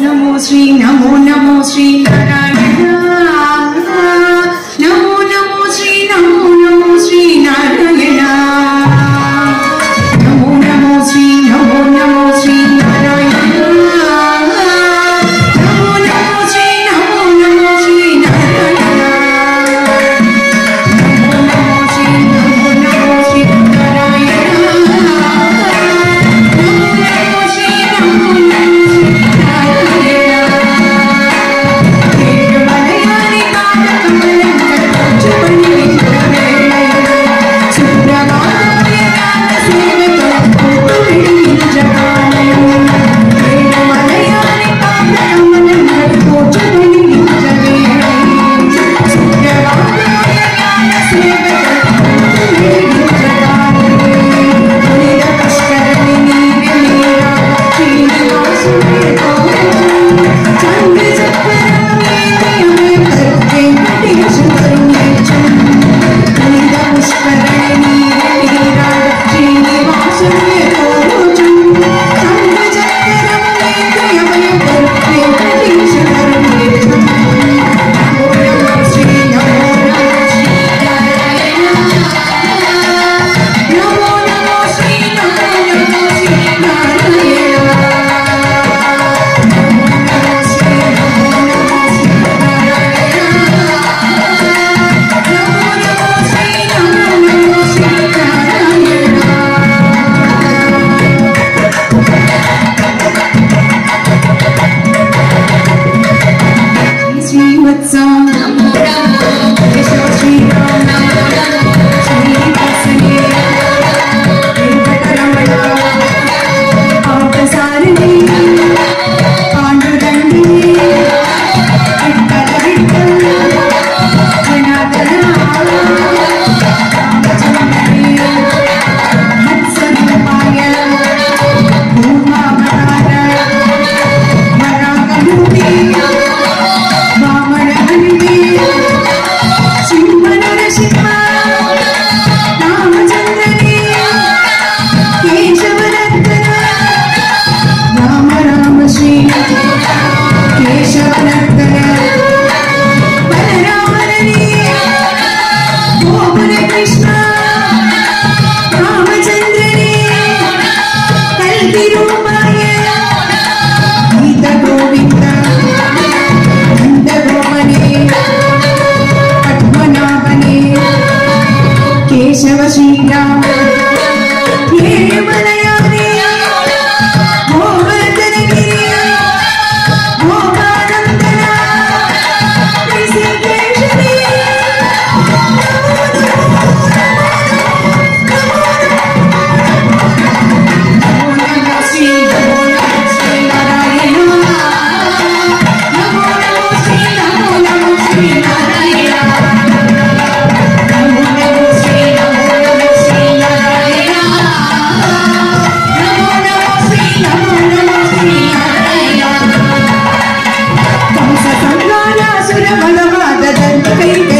नमो Shri Namo Namo Shri Narayana di rumahnya. கை